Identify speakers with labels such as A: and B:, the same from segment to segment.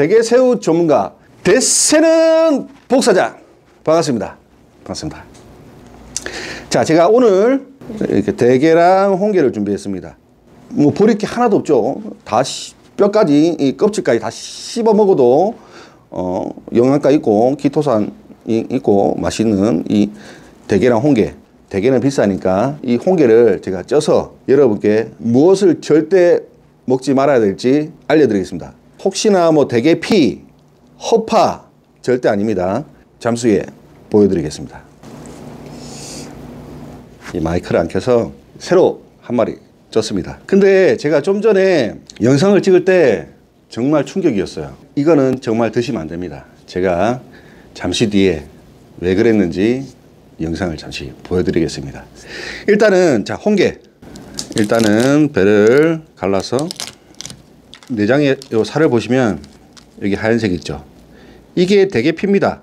A: 대게새우 전문가 대세는 복사장 반갑습니다. 반갑습니다. 자, 제가 오늘 이렇게 대게랑 홍게를 준비했습니다. 뭐 버릴 게 하나도 없죠. 다 시- 뼈까지 이 껍질까지 다 씹어 먹어도 어, 영양가 있고 기토산이 있고 맛있는 이 대게랑 홍게. 대게는 비싸니까 이 홍게를 제가 쪄서 여러분께 무엇을 절대 먹지 말아야 될지 알려드리겠습니다. 혹시나 뭐 대게피, 허파 절대 아닙니다. 잠시 후에 보여드리겠습니다. 이 마이크를 안 켜서 새로 한 마리 쪘습니다. 근데 제가 좀 전에 영상을 찍을 때 정말 충격이었어요. 이거는 정말 드시면 안 됩니다. 제가 잠시 뒤에 왜 그랬는지 영상을 잠시 보여드리겠습니다. 일단은 자 홍게 일단은 배를 갈라서 내장의 요 살을 보시면 여기 하얀색 있죠. 이게 대게피입니다.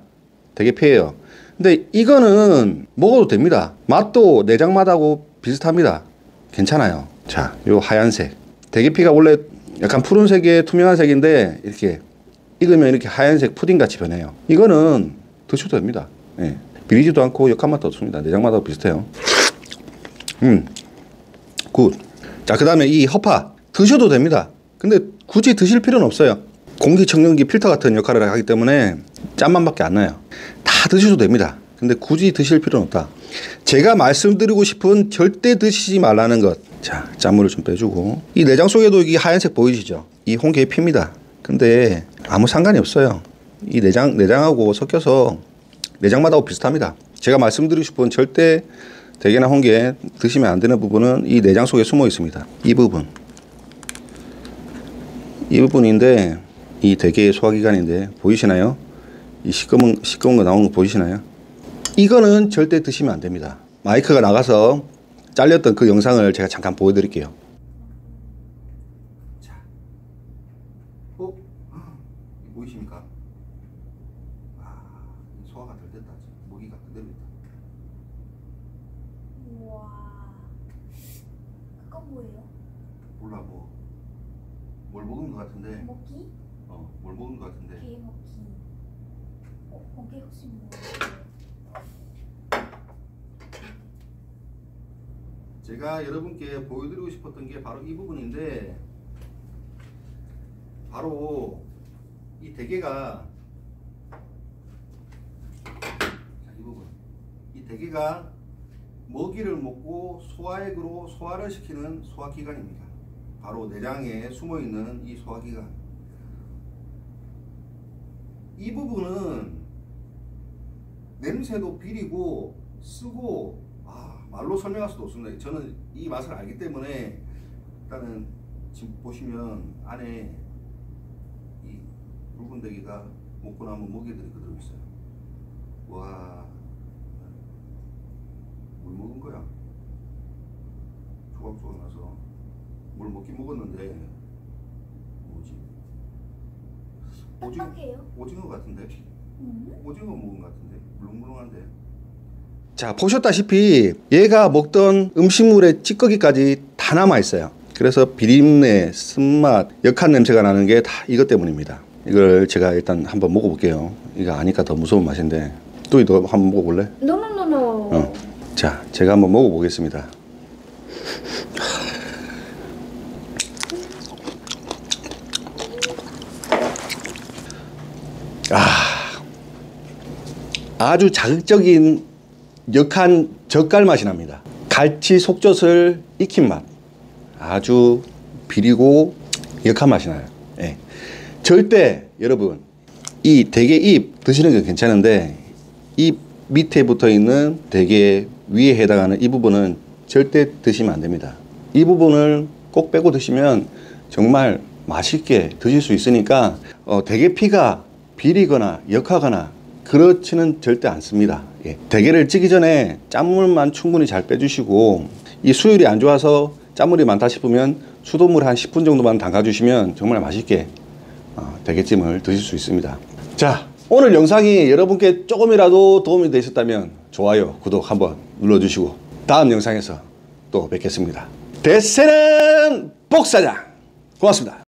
A: 대게피예요. 근데 이거는 먹어도 됩니다. 맛도 내장 맛하고 비슷합니다. 괜찮아요. 자, 요 하얀색. 대게피가 원래 약간 푸른색의 투명한 색인데 이렇게 익으면 이렇게 하얀색 푸딩 같이 변해요. 이거는 드셔도 됩니다. 예. 비리지도 않고 역한 맛도 없습니다. 내장 맛하고 비슷해요. 음, good. 자, 그 다음에 이 허파. 드셔도 됩니다. 근데 굳이 드실 필요는 없어요. 공기청정기 필터 같은 역할을 하기 때문에 짠맛밖에 안 나요. 다 드셔도 됩니다. 근데 굳이 드실 필요는 없다. 제가 말씀드리고 싶은 절대 드시지 말라는 것. 자, 짠물을 좀 빼주고. 이 내장 속에도 이 하얀색 보이시죠? 이 홍게의 피입니다. 근데 아무 상관이 없어요. 이 내장, 내장하고 섞여서 내장맛하고 비슷합니다. 제가 말씀드리고 싶은 절대 대게나 홍게 드시면 안 되는 부분은 이 내장 속에 숨어 있습니다. 이 부분. 이 부분인데 이 대게의 소화기관인데 보이시나요? 이 시꺼먼 시꺼먼 거 나오는 거 보이시나요? 이거는 절대 드시면 안 됩니다. 마이크가 나가서 잘렸던 그 영상을 제가 잠깐 보여드릴게요. 자, 어, 보이십니까? 아, 소화가 덜 됐다. 모기가 그대로 있다.
B: 우와. 그건 뭐예요?
A: 몰라 뭐. 뭘 먹은 것 같은데.
B: 먹기?
A: 어, 뭘 먹은 것 같은데.
B: 게 먹기. 어, 거기 혹시 뭐?
A: 제가 여러분께 보여드리고 싶었던 게 바로 이 부분인데 바로 이 대게가 자, 이 부분 이 대게가 먹이를 먹고 소화액으로 소화를 시키는 소화기관입니다. 바로 내장에 숨어 있는 이 소화기관. 이 부분은 냄새도 비리고 쓰고 아, 말로 설명할 수도 없습니다. 저는 이 맛을 알기 때문에 일단은 지금 보시면 안에 이 붉은 대기가 먹고 나면 먹이들이 그대로 있어요. 와, 물 먹은 거야. 조각조각 나서 물 먹긴 먹었는데 뭐지? 오징어,
B: 딱딱해요?
A: 오징어 같은데?
B: 음?
A: 오징어 먹은 것 같은데 물렁물렁한데 자 보셨다시피 얘가 먹던 음식물의 찌꺼기까지 다 남아 있어요 그래서 비린내 쓴맛 역한 냄새가 나는 게 다 이것 때문입니다 이걸 제가 일단 한번 먹어볼게요 이거 아니까 더 무서운 맛인데 또 이거 한번 먹어볼래?
B: no no no no.
A: 어. 자 제가 한번 먹어보겠습니다 아주 자극적인 역한 젓갈 맛이 납니다. 갈치 속젓을 익힌 맛. 아주 비리고 역한 맛이 나요. 예. 절대 여러분 이 대게 잎 드시는 건 괜찮은데 잎 밑에 붙어 있는 대게 위에 해당하는 이 부분은 절대 드시면 안 됩니다. 이 부분을 꼭 빼고 드시면 정말 맛있게 드실 수 있으니까 어, 대게 피가 비리거나 역하거나 그렇지는 절대 않습니다. 예. 대게를 찌기 전에 짠물만 충분히 잘 빼주시고 이 수율이 안 좋아서 짠물이 많다 싶으면 수돗물 한 10분 정도만 담가주시면 정말 맛있게 어, 대게찜을 드실 수 있습니다. 자, 오늘 영상이 여러분께 조금이라도 도움이 되셨다면 좋아요, 구독 한번 눌러주시고 다음 영상에서 또 뵙겠습니다. 대세는 복사장! 고맙습니다.